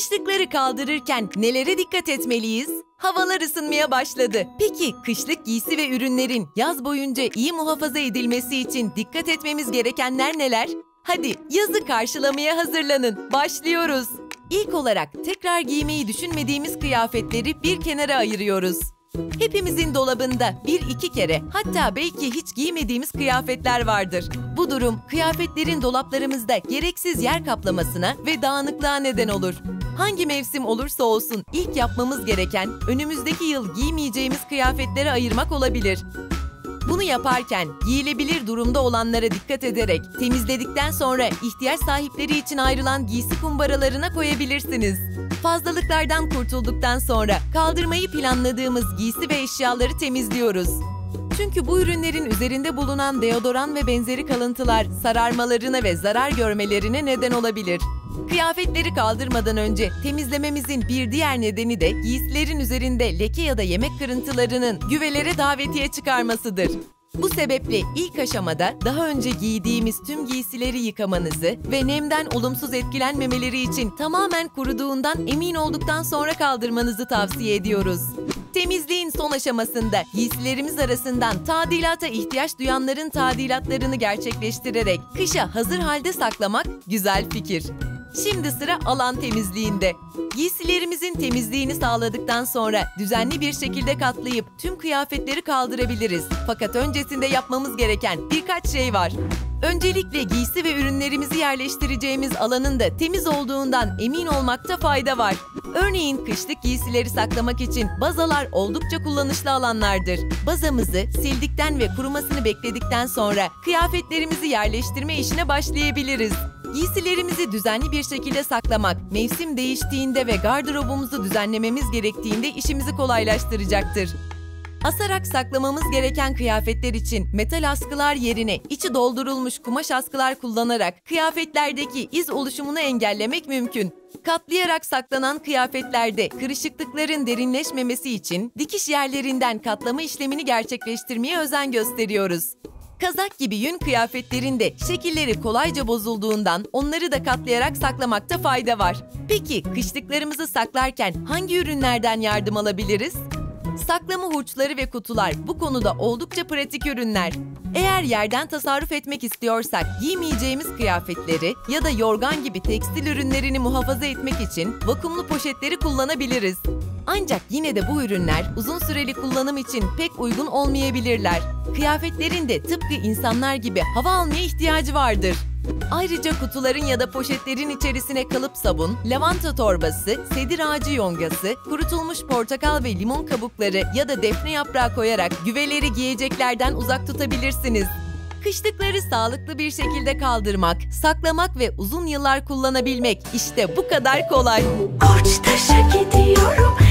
Kışlıkları kaldırırken nelere dikkat etmeliyiz? Havalar ısınmaya başladı. Peki kışlık giysi ve ürünlerin yaz boyunca iyi muhafaza edilmesi için dikkat etmemiz gerekenler neler? Hadi yazı karşılamaya hazırlanın. Başlıyoruz. İlk olarak tekrar giymeyi düşünmediğimiz kıyafetleri bir kenara ayırıyoruz. Hepimizin dolabında bir iki kere hatta belki hiç giymediğimiz kıyafetler vardır. Bu durum kıyafetlerin dolaplarımızda gereksiz yer kaplamasına ve dağınıklığa neden olur. Hangi mevsim olursa olsun ilk yapmamız gereken önümüzdeki yıl giymeyeceğimiz kıyafetleri ayırmak olabilir. Bunu yaparken giyilebilir durumda olanlara dikkat ederek temizledikten sonra ihtiyaç sahipleri için ayrılan giysi kumbaralarına koyabilirsiniz. Fazlalıklardan kurtulduktan sonra kaldırmayı planladığımız giysi ve eşyaları temizliyoruz. Çünkü bu ürünlerin üzerinde bulunan deodoran ve benzeri kalıntılar sararmalarına ve zarar görmelerine neden olabilir. Kıyafetleri kaldırmadan önce temizlememizin bir diğer nedeni de giysilerin üzerinde leke ya da yemek kırıntılarının güvelere davetiye çıkarmasıdır. Bu sebeple ilk aşamada daha önce giydiğimiz tüm giysileri yıkamanızı ve nemden olumsuz etkilenmemeleri için tamamen kuruduğundan emin olduktan sonra kaldırmanızı tavsiye ediyoruz. Temizliğin son aşamasında giysilerimiz arasından tadilata ihtiyaç duyanların tadilatlarını gerçekleştirerek kışa hazır halde saklamak güzel fikir. Şimdi sıra alan temizliğinde. Giysilerimizin temizliğini sağladıktan sonra düzenli bir şekilde katlayıp tüm kıyafetleri kaldırabiliriz. Fakat öncesinde yapmamız gereken birkaç şey var. Öncelikle giysi ve ürünlerimizi yerleştireceğimiz alanın da temiz olduğundan emin olmakta fayda var. Örneğin kışlık giysileri saklamak için bazalar oldukça kullanışlı alanlardır. Bazamızı sildikten ve kurumasını bekledikten sonra kıyafetlerimizi yerleştirme işine başlayabiliriz. Giysilerimizi düzenli bir şekilde saklamak, mevsim değiştiğinde ve gardırobumuzu düzenlememiz gerektiğinde işimizi kolaylaştıracaktır. Asarak saklamamız gereken kıyafetler için metal askılar yerine içi doldurulmuş kumaş askılar kullanarak kıyafetlerdeki iz oluşumunu engellemek mümkün. Katlayarak saklanan kıyafetlerde kırışıklıkların derinleşmemesi için dikiş yerlerinden katlama işlemini gerçekleştirmeye özen gösteriyoruz. Kazak gibi yün kıyafetlerinde şekilleri kolayca bozulduğundan onları da katlayarak saklamakta fayda var. Peki kışlıklarımızı saklarken hangi ürünlerden yardım alabiliriz? Saklama hurçları ve kutular bu konuda oldukça pratik ürünler. Eğer yerden tasarruf etmek istiyorsak giymeyeceğimiz kıyafetleri ya da yorgan gibi tekstil ürünlerini muhafaza etmek için vakumlu poşetleri kullanabiliriz. Ancak yine de bu ürünler uzun süreli kullanım için pek uygun olmayabilirler. Kıyafetlerin de tıpkı insanlar gibi hava almaya ihtiyacı vardır. Ayrıca kutuların ya da poşetlerin içerisine kalıp sabun, lavanta torbası, sedir ağacı yongası, kurutulmuş portakal ve limon kabukları ya da defne yaprağı koyarak güveleri giyeceklerden uzak tutabilirsiniz. Kışlıkları sağlıklı bir şekilde kaldırmak, saklamak ve uzun yıllar kullanabilmek işte bu kadar kolay. Koçtaş'a gidiyorum